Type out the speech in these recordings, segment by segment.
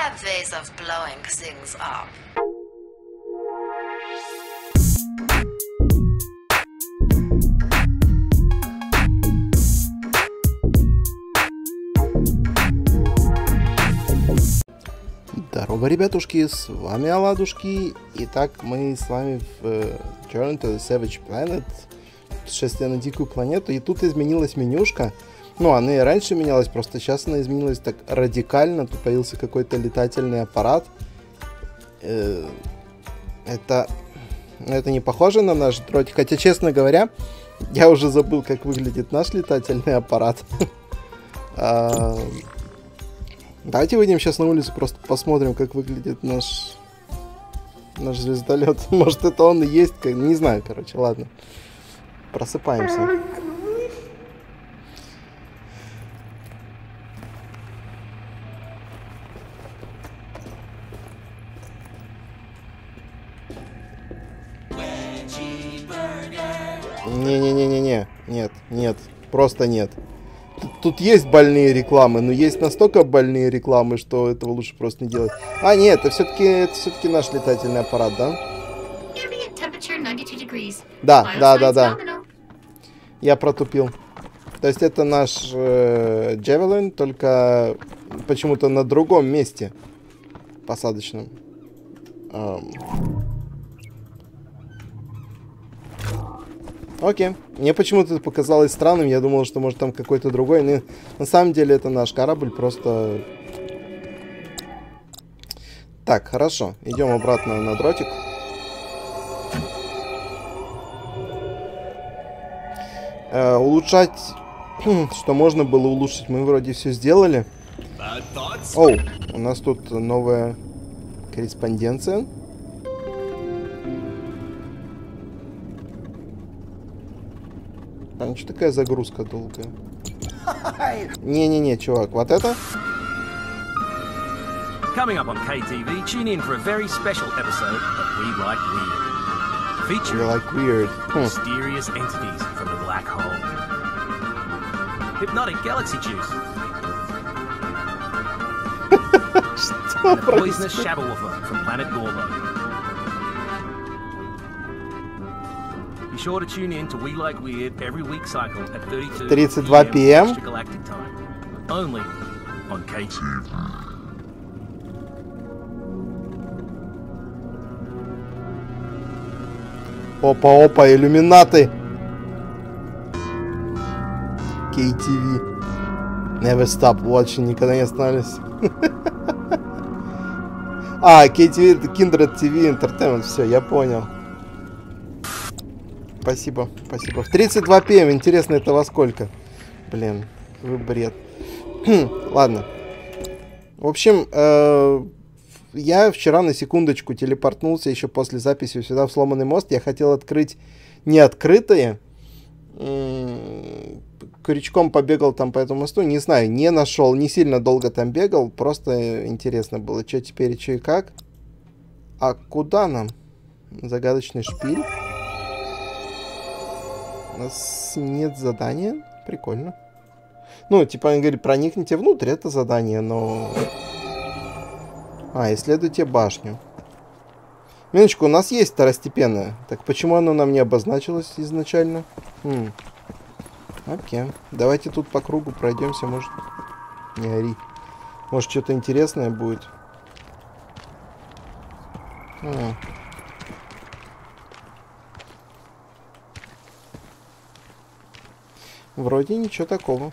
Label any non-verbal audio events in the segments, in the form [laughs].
have ways of blowing things up. Здорово, ребятушки, с вами Оладушки. Итак, мы с вами в э, Journey to the Savage Planet, путешествие на дикую планету, и тут изменилась менюшка. Ну, она и раньше менялась, просто сейчас она изменилась так радикально. Тут появился какой-то летательный аппарат. Э, это... Это не похоже на наш дротик, хотя, честно говоря, я уже забыл, как выглядит наш летательный аппарат. [laughs] А, Давайте выйдем сейчас на улицу, просто посмотрим, как выглядит наш наш звездолет. [laughs] Может, это он и есть, не знаю, короче, ладно. Просыпаемся. Просто нет. Тут, тут есть больные рекламы, но есть настолько больные рекламы, что этого лучше просто не делать. А, нет, это все-таки это все-таки наш летательный аппарат, да? Ambient temperature 92 degrees. Да, да, да, да. Я протупил. То есть это наш э, Javelin, только почему-то на другом месте посадочном. Ам. Окей. Мне почему-то это показалось странным. Я думал, что может там какой-то другой. Но на самом деле это наш корабль, просто... Так, хорошо. Идем обратно на дротик. Э, улучшать, [clears throat] что можно было улучшить, мы вроде все сделали. Оу, у нас тут новая корреспонденция. Там что такая загрузка долгая? Не-не-не, чувак, вот это? Coming up on KTV, tune in for a very special episode of We Like Weird. Featuring like weird. Хм. mysterious entities from the black hole. Hypnotic galaxy juice. a poisonous Shabawoofer from planet Gorbo. Sure to tune in to We Like Weird every week cycle at 32 32 PM. Extragalactic time. Only on KTV. Опа-опа, иллюминаты. KTV. Never stop watching, никогда не останавливайся. А, KTV это Kindred TV Entertainment, все, я понял. Спасибо, спасибо. В 32 PM, интересно, это во сколько? Блин, вы бред. Ладно. В общем, э, я вчера на секундочку телепортнулся еще после записи сюда в сломанный мост. Я хотел открыть неоткрытые. Крючком побегал там по этому мосту. Не знаю, не нашел. Не сильно долго там бегал. Просто интересно было, что теперь, что и как. А куда нам? Загадочный шпиль. Нас нет задания. Прикольно. Ну, типа, он говорит, проникните внутрь, это задание, но... А, исследуйте башню. Минуточку, у нас есть второстепенная. Так почему оно нам не обозначилось изначально? Хм. Окей. Давайте тут по кругу пройдемся, может... Не ори. Может, что-то интересное будет. А. Вроде ничего такого.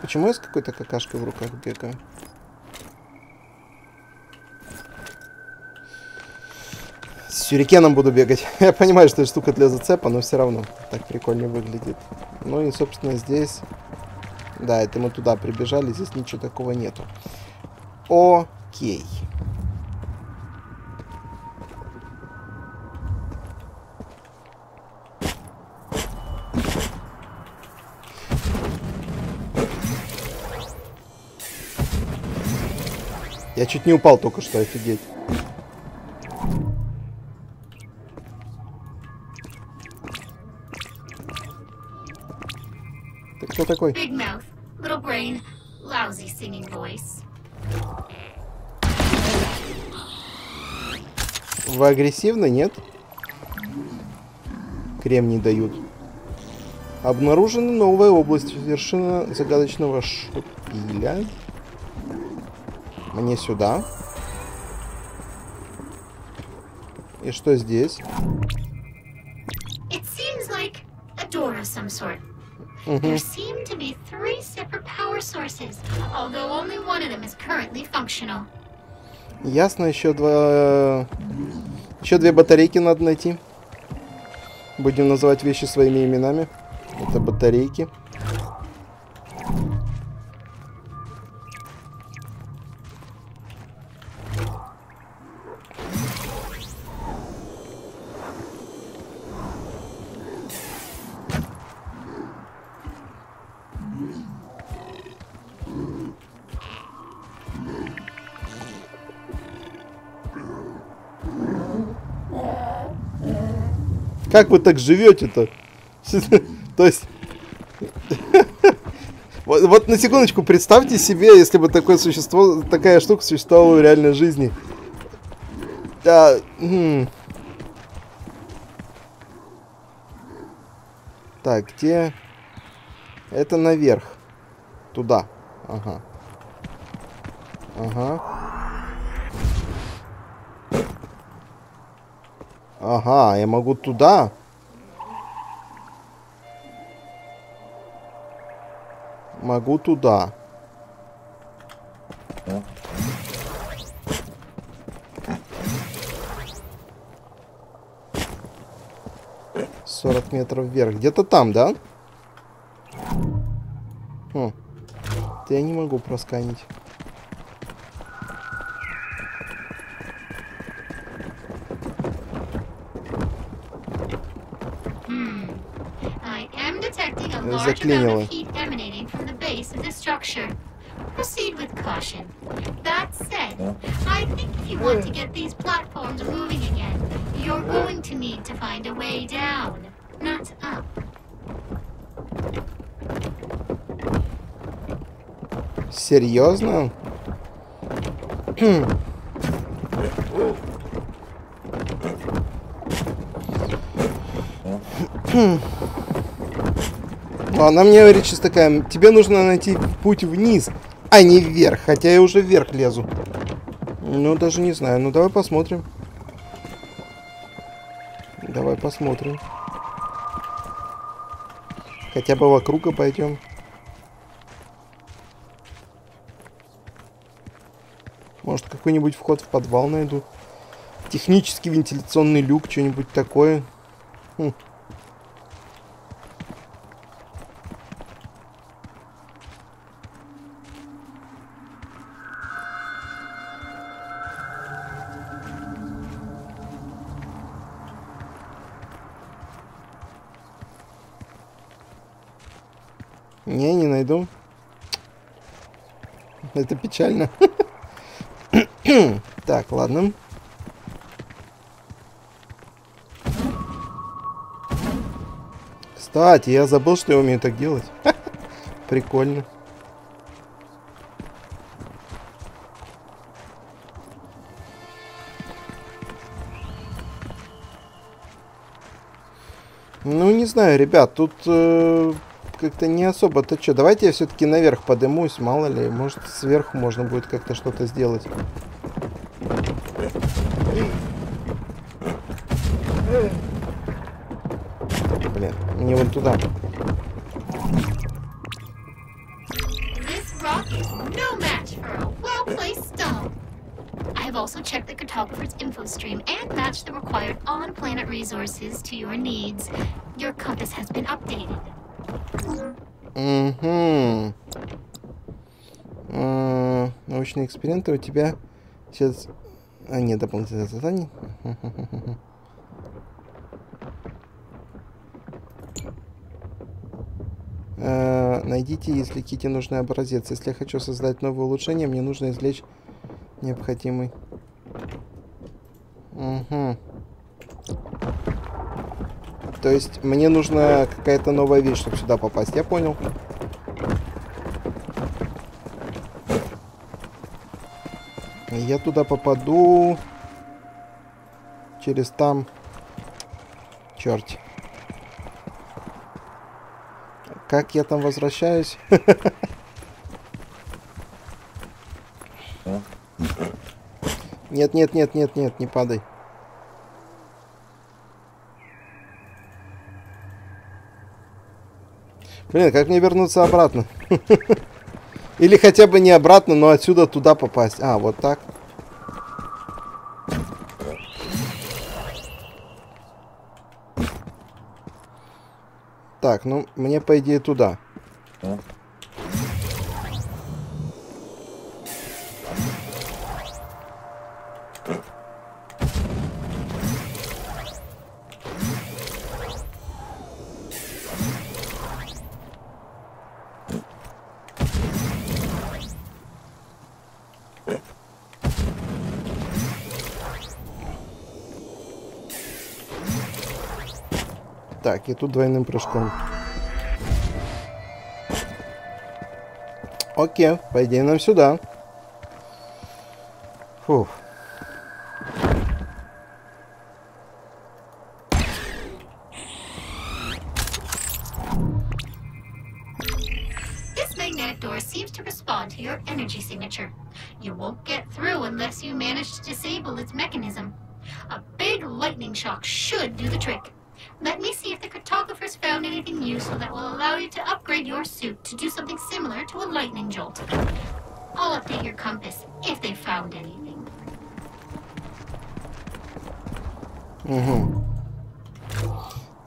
Почему я с какой-то какашкой в руках бегаю? С сюрикеном буду бегать. [laughs] Я понимаю, что это штука для зацепа, но все равно так прикольно выглядит. Ну и, собственно, здесь... Да, это мы туда прибежали, здесь ничего такого нету. Окей. Я чуть не упал только что, офигеть. Ты кто такой? Big mouth, little brain, lousy singing voice. Вы агрессивны, нет? Кремний дают. Обнаружена новая область. Вершина загадочного шпиля. Мне сюда. И что здесь? It seems like a door of some sort. There seem to be three separate power sources, although only one of them is currently functional. Ясно, еще два... Еще две батарейки надо найти. Будем называть вещи своими именами. Это батарейки. Как вы так живете-то? [laughs] То есть... Вот, на секундочку представьте себе, если бы такое существо, такая штука существовала в реальной жизни. Да. Так, где? Это наверх. Туда. Ага. Ага. Ага, я могу туда. Могу туда. Сорок метров вверх. Где-то там, да? Хм. Это я не могу просканить. large amount заклинило. of heat emanating from the base of the structure. Proceed with caution. That said, I think if you want to get these platforms moving again, you're going to need to find a way down, not up. Серьезно? [clears throat] [clears throat] Ну, Она мне сейчас такая, тебе нужно найти путь вниз, а не вверх, хотя я уже вверх лезу. Ну, даже не знаю, ну давай посмотрим. Давай посмотрим. Хотя бы вокруг обойдем. Может, какой-нибудь вход в подвал найду. Технический вентиляционный люк, что-нибудь такое. Хм. Это печально. [coughs] Так, ладно. Кстати, я забыл, что я умею так делать. [laughs] Прикольно. Ну, не знаю, ребят, тут э, как-то не особо-то что. Давайте я все-таки наверх подымусь, мало ли, может сверху можно будет как-то что-то сделать. Блин, мне вон туда. Your compass has been updated. Угу. Научные эксперименты у тебя сейчас... А, нет, дополнительное задание. [laughs] А, найдите и извлеките нужный образец. Если я хочу создать новое улучшение, мне нужно извлечь необходимый. Угу. То есть мне нужна какая-то новая вещь, чтобы сюда попасть. Я понял. Я туда попаду через там. Черт. Как я там возвращаюсь? [laughs] Нет, нет, нет, нет, нет, не падай. Блин, как мне вернуться обратно? [laughs] Или хотя бы не обратно, но отсюда туда попасть. А, вот так. Так, ну, мне по идее туда. Так, и тут двойным прыжком. Окей, по идее нам сюда. Фух.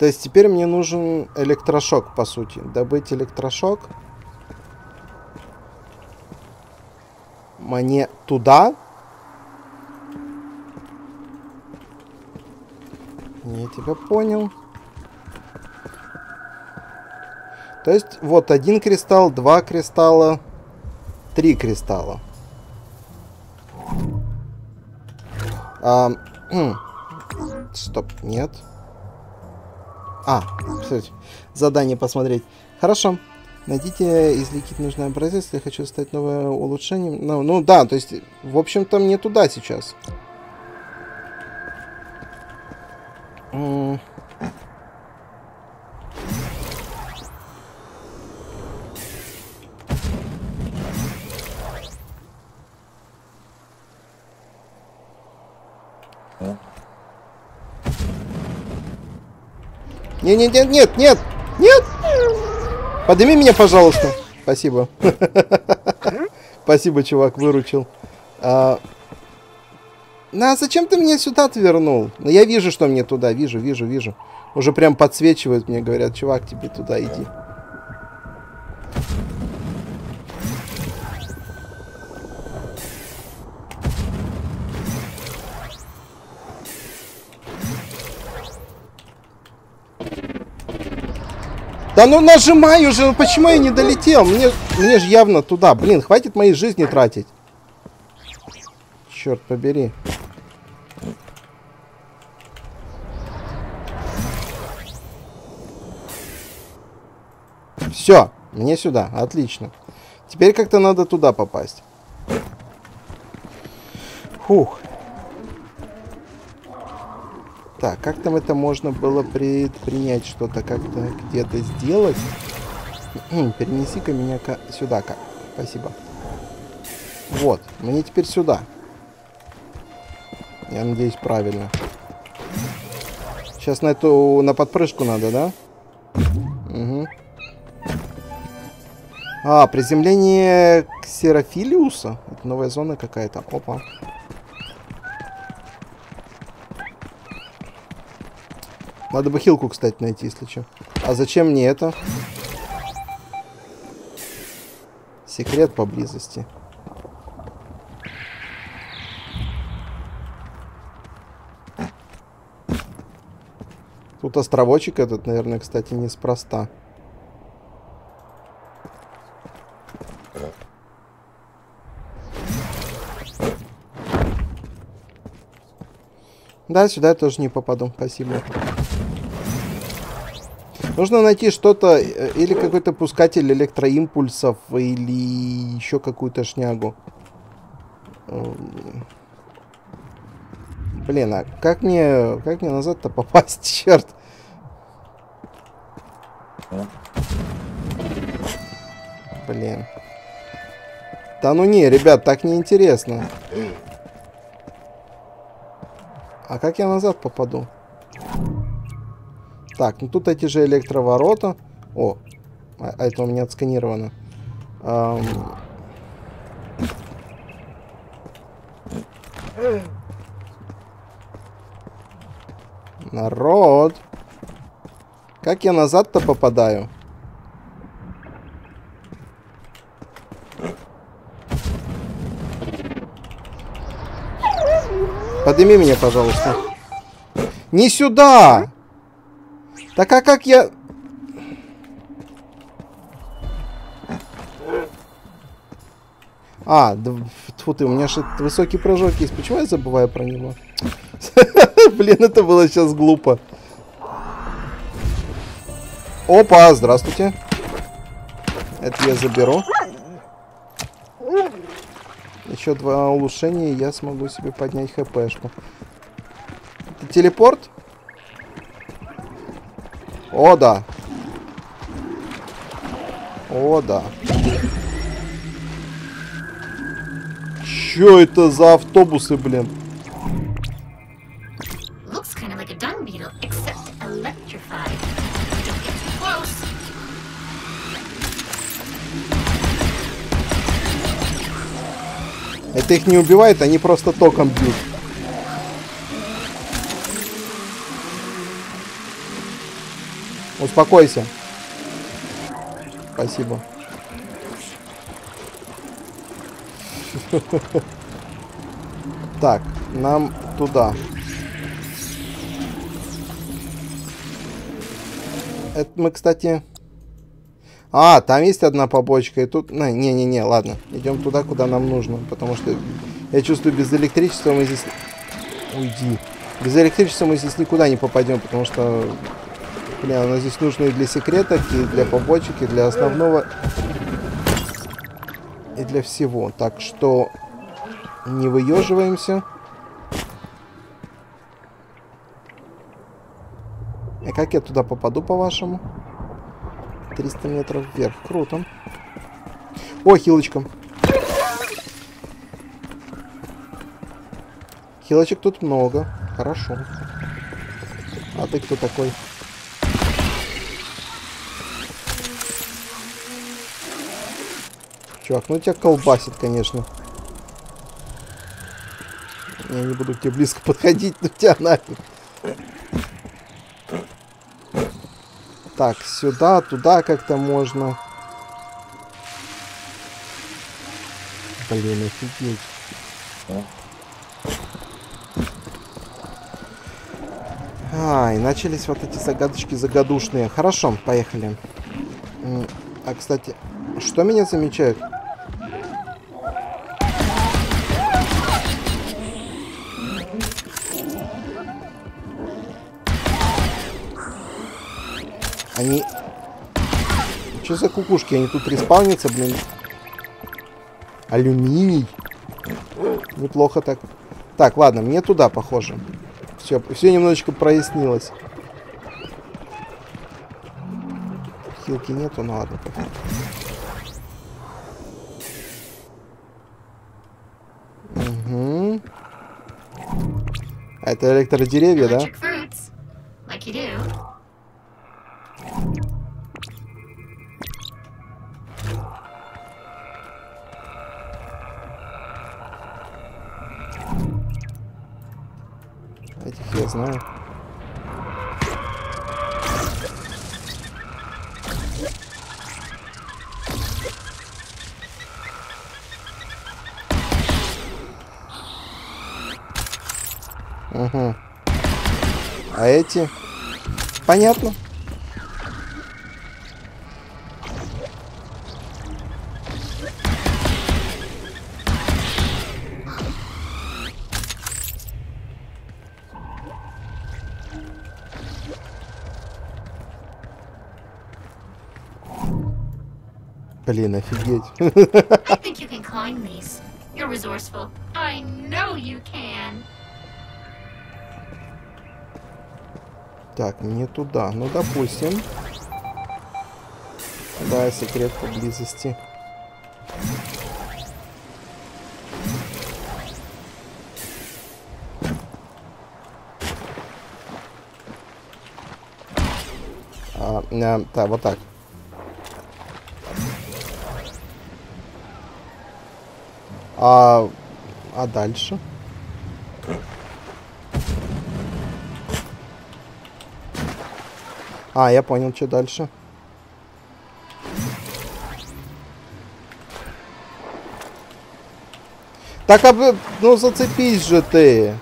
То есть теперь мне нужен электрошок, по сути. Добыть электрошок. Мне туда. Я тебя понял. То есть вот один кристалл, два кристалла, три кристалла. А. [clears throat] Стоп, нет. А, кстати, задание посмотреть. Хорошо. Найдите, извлеките нужный образец, я хочу стать новое улучшение. Ну, ну да, то есть, в общем-то, мне туда сейчас. М. Не, не, нет, нет, нет, нет. Подними меня, пожалуйста. Спасибо. [laughs] Спасибо, чувак, выручил. А... На, зачем ты меня сюда отвернул? Ну, я вижу, что мне туда. Вижу, вижу, вижу. Уже прям подсвечивают мне, говорят, чувак, тебе туда иди. Да ну нажимай уже, ну почему я не долетел? Мне, мне же явно туда. Блин, хватит моей жизни тратить. Черт побери. Все, мне сюда, отлично. Теперь как-то надо туда попасть. Фух. Так, как там это можно было предпринять, что-то как-то где-то сделать? [clears throat] Перенеси-ка меня ка сюда, как. Спасибо. Вот, мне теперь сюда. Я надеюсь, правильно. Сейчас на эту, на подпрыжку надо, да? Угу. А, приземление Ксерофилиуса? Это новая зона какая-то. Опа. Надо бы хилку, кстати, найти, если что. А зачем мне это? Секрет поблизости. Тут островочек этот, наверное, кстати, неспроста. Да, сюда я тоже не попаду. Спасибо. Нужно найти что-то, э, или какой-то пускатель электроимпульсов, или еще какую-то шнягу. Эм, Блин, а как мне, как мне назад-то попасть, [laughs] черт? Блин. Да ну не, ребят, так неинтересно. А как я назад попаду? Так, ну тут эти же электроворота. О, а, а это у меня отсканировано. Ам. Народ. Как я назад-то попадаю? Подними меня, пожалуйста. Не сюда! Так а как я... А, да, тьфу ты, у меня же высокий прыжок есть. Почему я забываю про него? [laughs] Блин, это было сейчас глупо. Опа, здравствуйте. Это я заберу. Еще два улучшения, и я смогу себе поднять хпшку. Это телепорт? О, да. О, да. Чё это за автобусы, блин? Это их не убивает, они просто током бьют. Успокойся. Спасибо. [laughs] Так, нам туда. Это мы, кстати... А, там есть одна побочка, и тут... Не-не-не, ладно. Идем туда, куда нам нужно, потому что я чувствую, без электричества мы здесь... Уйди. Без электричества мы здесь никуда не попадем, потому что... Блин, оно здесь нужно и для секреток, и для побочек, и для основного... И для всего. Так что... Не выеживаемся. И как я туда попаду, по-вашему? 300 метров вверх. Круто. О, хилочка. Хилочек тут много. Хорошо. А ты кто такой? Чувак, ну тебя колбасит, конечно. Я не буду к тебе близко подходить, но тебя нафиг. Так, сюда, туда как-то можно. Блин, офигеть. А, и начались вот эти загадочки загадушные. Хорошо, поехали. А, кстати, что меня замечают? Они... Что за кукушки? Они тут респаунятся, блин. Алюминий. Неплохо так. Так, ладно, мне туда, похоже. Все, все немножечко прояснилось. Хилки нету, ну ладно. А Это электродеревья, да? А эти? Понятно. Блин, офигеть. I think you can climb these. You're resourceful. I know you can. Так, не туда. Ну, допустим. Да, секрет поблизости. А, а, так, вот так. А, а дальше? А, я понял, что дальше. Так, а, вы- ну зацепись же ты.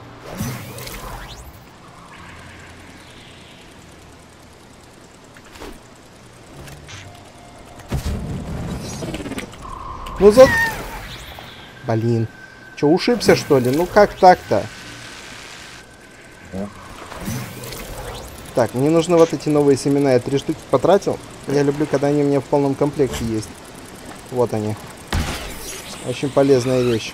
Ну за... Блин. Че, ушибся что ли? Ну как так-то? Так, мне нужны вот эти новые семена. Я три штуки потратил. Я люблю, когда они у меня в полном комплекте есть. Вот они. Очень полезная вещь.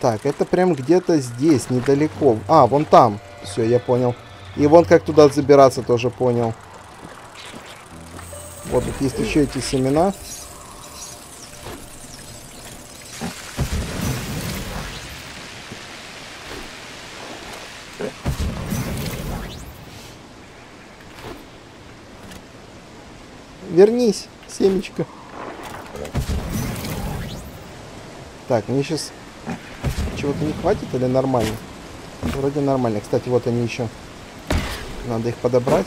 Так, это прям где-то здесь, недалеко. А, вон там. Все, я понял. И вон как туда забираться тоже понял. Вот тут есть еще эти семена. Вернись, семечко. Так, мне сейчас чего-то не хватит или нормально? Вроде нормально. Кстати, вот они еще. Надо их подобрать.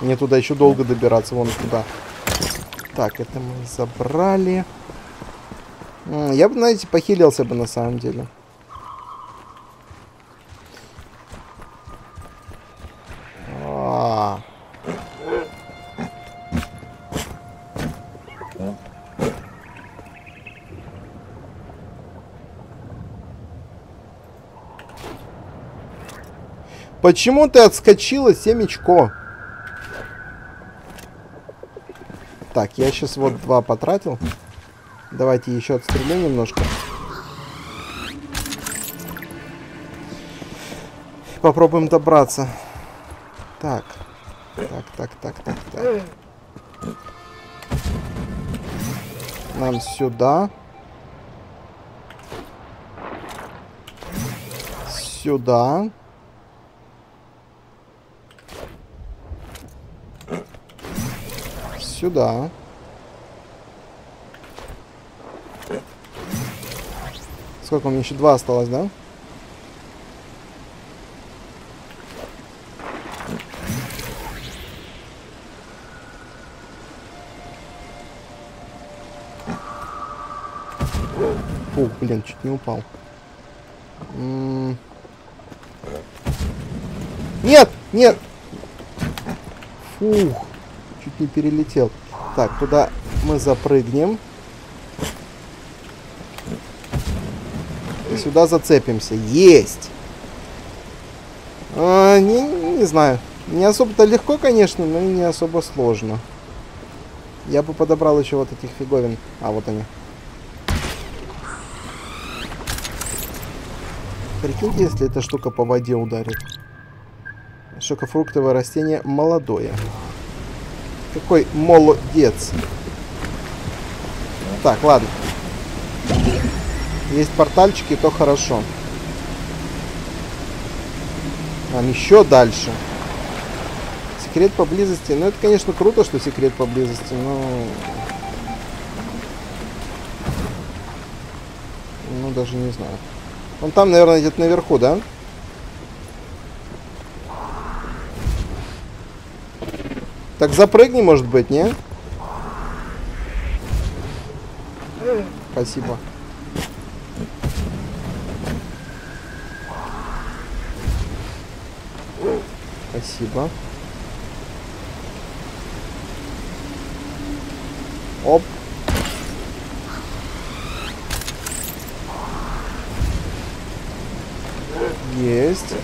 Мне туда еще долго добираться, вон туда. Так, это мы забрали. Я бы, знаете, похилился бы на самом деле. Почему ты отскочила, семечко? Так, я сейчас вот два потратил. Давайте еще отстрелю немножко. Попробуем добраться. Так. Так, так, так, так, так. Нам сюда. Сюда. Сюда. Сколько у меня еще два осталось, да? Фу, блин, чуть не упал. Нет, нет. Фух, чуть не перелетел. Так, туда мы запрыгнем. И сюда зацепимся. Есть! А, не, не знаю. Не особо-то легко, конечно, но и не особо сложно. Я бы подобрал еще вот этих фиговин. А, вот они. Прикиньте, если эта штука по воде ударит. Шокофруктовое растение молодое. Какой молодец. Так, ладно. Есть портальчики, то хорошо. Там еще дальше. Секрет поблизости. Ну, это, конечно, круто, что секрет поблизости, но... Ну, даже не знаю. Он там, наверное, где-то наверху, да? Так запрыгни, может быть, не? Спасибо. Спасибо. Оп. Есть.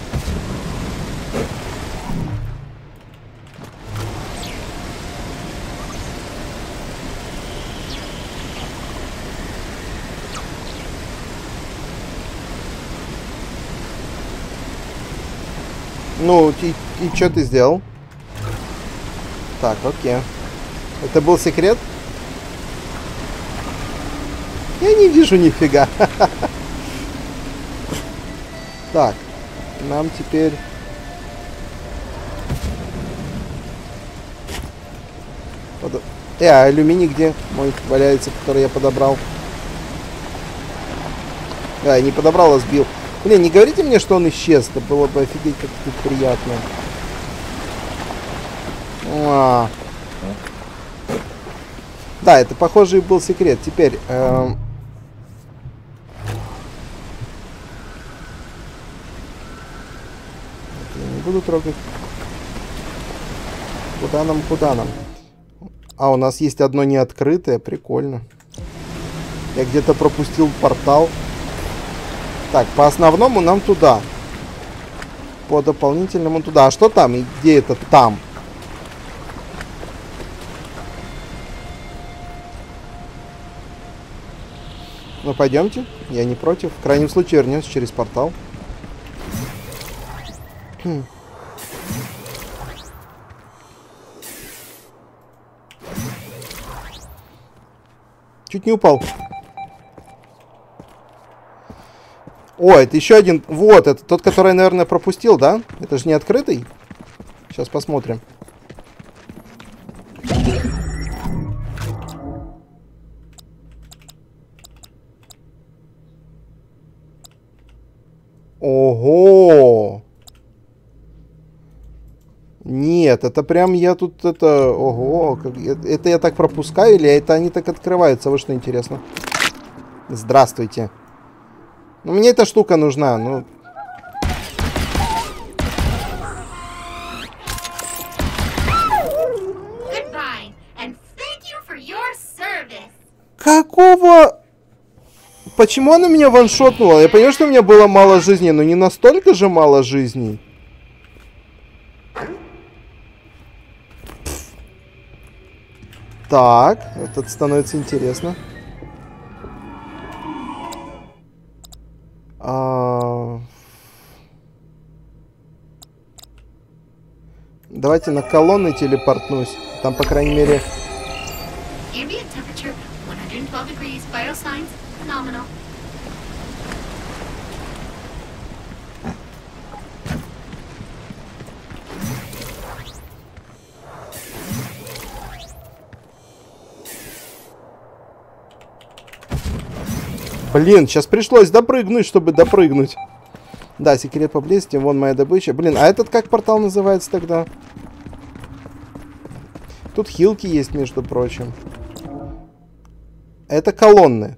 Ну, и, и что ты сделал? Так, окей. Это был секрет? Я не вижу нифига. [laughs] Так, нам теперь... Э, а алюминий где? Мой валяется, который я подобрал. Да, не подобрал, а сбил. Блин, не говорите мне, что он исчез. Это было бы офигеть как тут приятно. А. Да, это похоже и был секрет. Теперь... Эм... Не буду трогать. Куда нам, куда нам? А, у нас есть одно неоткрытое. Прикольно. Я где-то пропустил портал. Так, по основному нам туда. По дополнительному туда. А что там? И где это там? Ну, пойдемте. Я не против. В крайнем случае вернемся через портал. Хм. Чуть не упал. О, это еще один. Вот, это тот, который наверное, пропустил, да? Это же не открытый. Сейчас посмотрим. Ого! Нет, это прям я тут это... Ого, как, это я так пропускаю или это они так открываются? Вот что интересно. Здравствуйте. Ну, мне эта штука нужна, ну... Какого... Почему она меня ваншотнула? Я понимаю, что у меня было мало жизни, но не настолько же мало жизней. Так, это становится интересно. Давайте на колонны телепортнусь. Там, по крайней мере... Ambient temperature 112 degrees, vital signs phenomenal. Блин, сейчас пришлось допрыгнуть, чтобы допрыгнуть. Да, секрет поблизости, вон моя добыча. Блин, а этот как портал называется тогда? Тут хилки есть, между прочим. Это колонны.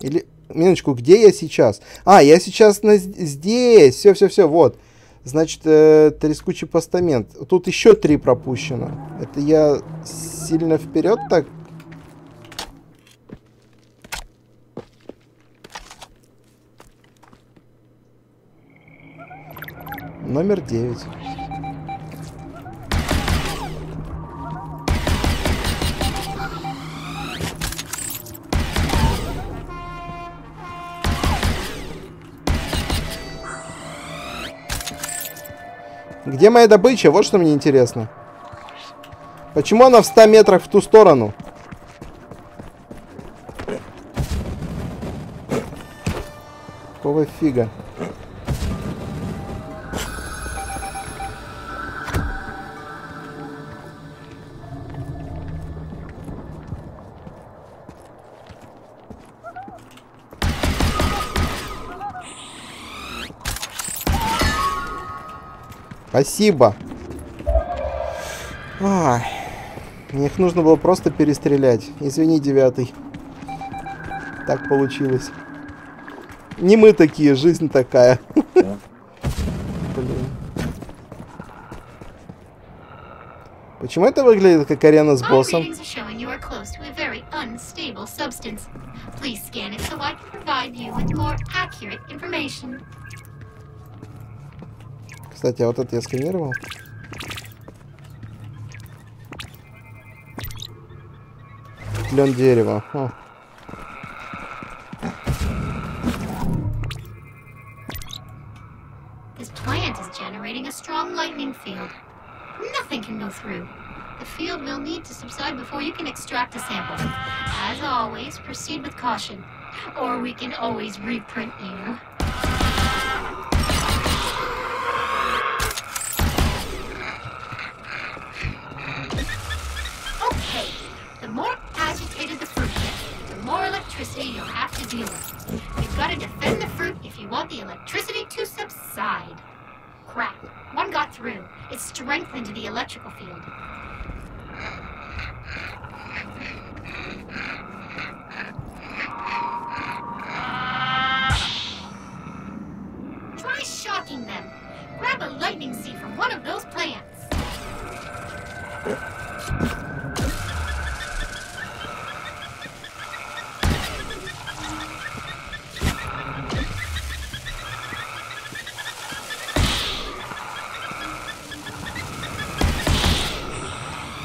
Или... Минуточку, где я сейчас? А, я сейчас на... здесь. Все, все, все, вот. Значит, э, трескучий постамент. Тут еще три пропущено. Это я сильно вперед так Номер девять. Где моя добыча? Вот что мне интересно. Почему она в 100 метрах в ту сторону? Какого фига? Спасибо. Ай. Мне их нужно было просто перестрелять. Извини, девятый. Так получилось. Не мы такие, жизнь такая. Блин. Почему это выглядит как арена с боссом? Кстати, а вот это я сканировал. Клен дерева. О. This plant is generating field. Nothing can go through. The field will need to subside before you can extract a sample. As always, proceed with caution. Or we can always reprint you. It strengthened the electrical field.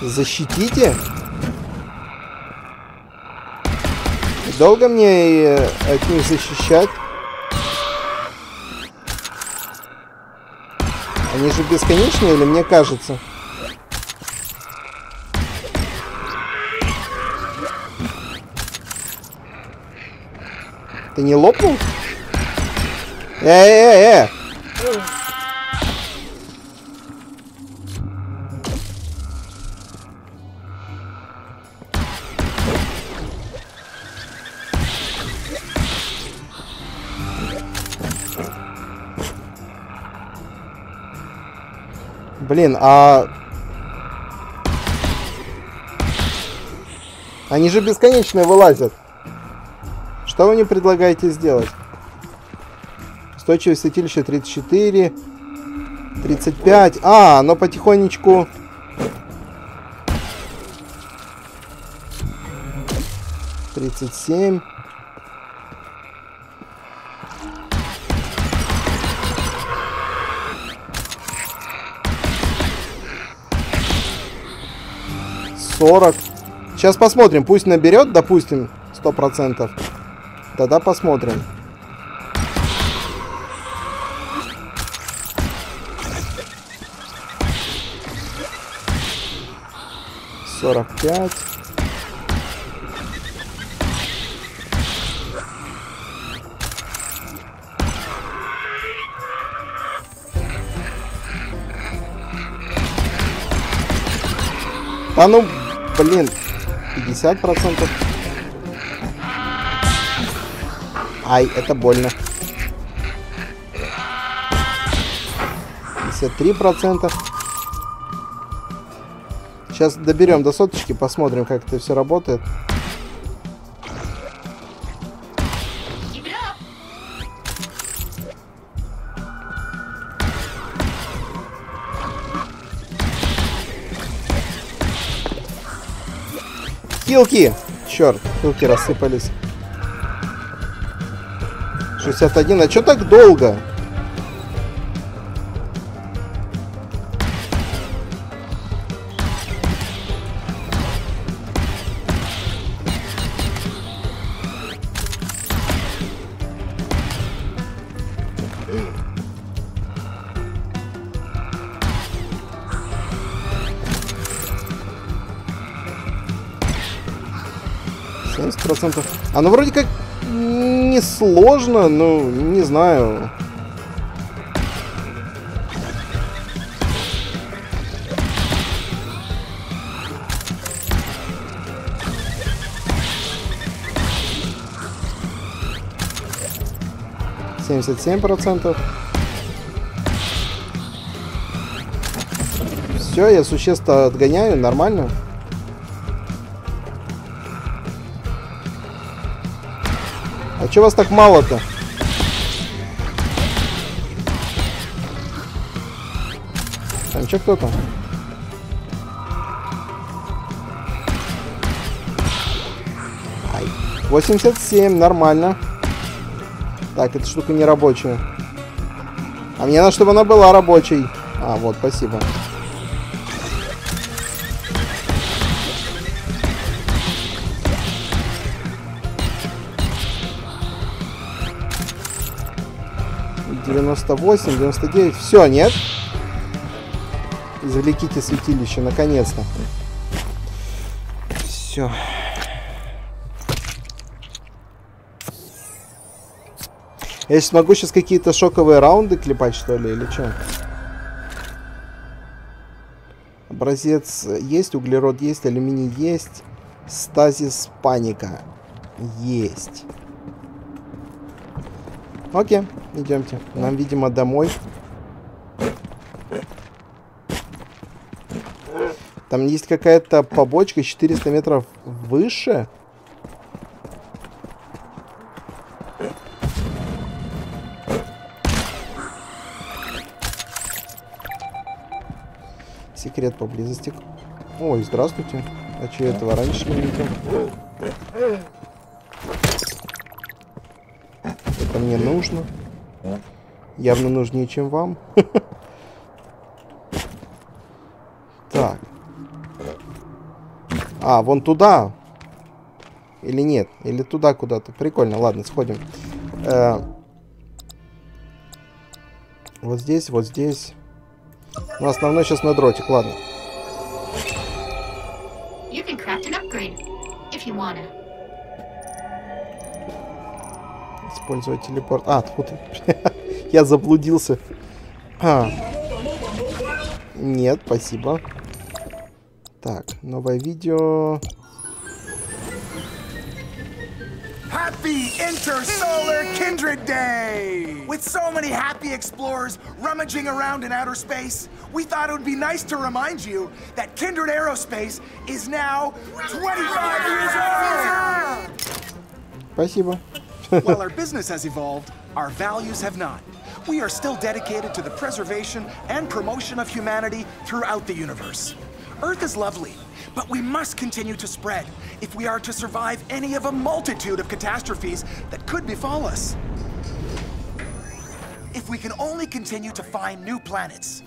Защитите? Долго мне э, от них защищать? Они же бесконечные или мне кажется? Ты не лопнул? Э-э-э! Блин, а... Они же бесконечно вылазят. Что вы мне предлагаете сделать? Устойчивость святилища 34. 35. А, оно потихонечку... Тридцать семь. Сорок. Сейчас посмотрим. Пусть наберет, допустим, сто процентов. Тогда посмотрим. Сорок пять. А ну, блин, 50 процентов. Ай, это больно. 53 процента. Сейчас доберем до соточки, посмотрим, как это все работает. Хилки! Черт, хилки рассыпались. 61. А что так долго? Процентов. Оно вроде как не сложно, ну, не знаю. Семьдесят семь процентов. Все, я существ отгоняю, нормально. че вас так мало-то? Там че кто-то? Ай. 87, нормально. Так, эта штука не рабочая. А мне надо, чтобы она была рабочей. А, вот, спасибо. Спасибо. 98, 99. Все, нет? Извлеките святилище, наконец-то. Все. Я сейчас могу сейчас какие-то шоковые раунды клепать, что ли, или что? Образец есть, углерод есть, алюминий есть. Стазис паника есть. Окей, идемте. Нам, видимо, домой. Там есть какая-то побочка 400 метров выше. Секрет поблизости. Ой, здравствуйте. А че этого раньше не видел? Это мне нужно. Явно нужнее, чем вам. [laughs] Так. А, вон туда. Или нет? Или туда куда-то. Прикольно. Ладно, сходим. Э, вот здесь, вот здесь. Ну, основной сейчас на дротик, ладно. Использовать телепорт. А, тут. Я заблудился. А. Нет, спасибо. Так, новое видео. Happy Intersolar Kindred Day! With so many happy explorers rummaging around in outer space, we thought it would be nice to remind you that Kindred Aerospace is now 25 years old! Спасибо. While our business has evolved, our values have not. We are still dedicated to the preservation and promotion of humanity throughout the universe. Earth is lovely, but we must continue to spread if we are to survive any of a multitude of catastrophes that could befall us. If we can only continue to find new planets,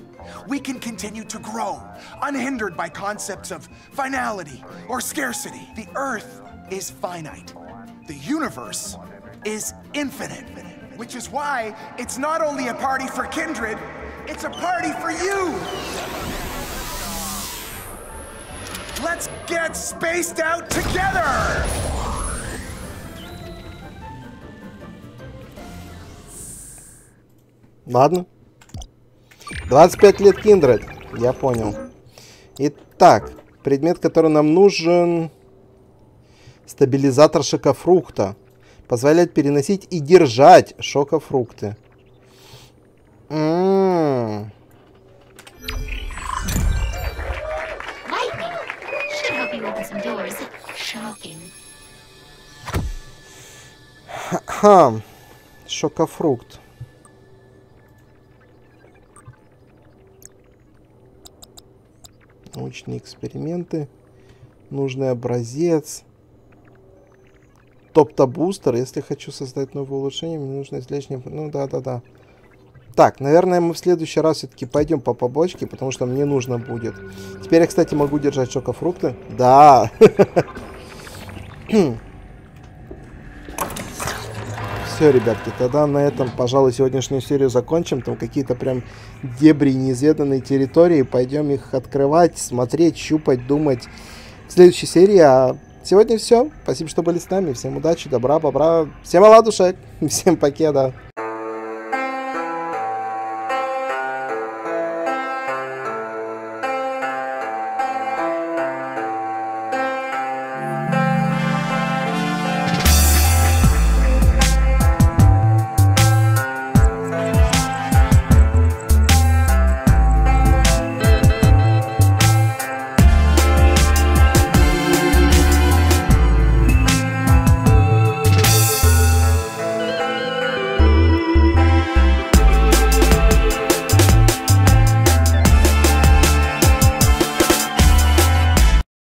we can continue to grow, unhindered by concepts of finality or scarcity. The Earth is finite. The universe is infinite. Which is why it's not only a party for kindred, it's a party for you! Let's get spaced out together! Ладно. 25 лет Киндред. Я понял. Итак, предмет, который нам нужен... Стабилизатор шокофрукта. Позволяет переносить и держать шокофрукты. Doors. Shocking. Ха. Шокофрукт. Научные эксперименты. Нужный образец. Топ-то-бустер. Если хочу создать новое улучшение, мне нужно извлечь... не- Ну, да-да-да. Так, наверное, мы в следующий раз все-таки пойдем по побочке, потому что мне нужно будет. Теперь я, кстати, могу держать шокофрукты. Да. [clears throat] Все, ребятки, тогда на этом, пожалуй, сегодняшнюю серию закончим. Там какие-то прям дебри неизведанной территории. Пойдем их открывать, смотреть, щупать, думать в следующей серии. А сегодня все. Спасибо, что были с нами. Всем удачи, добра, бобра. Всем оладушек. [laughs] Всем покеда.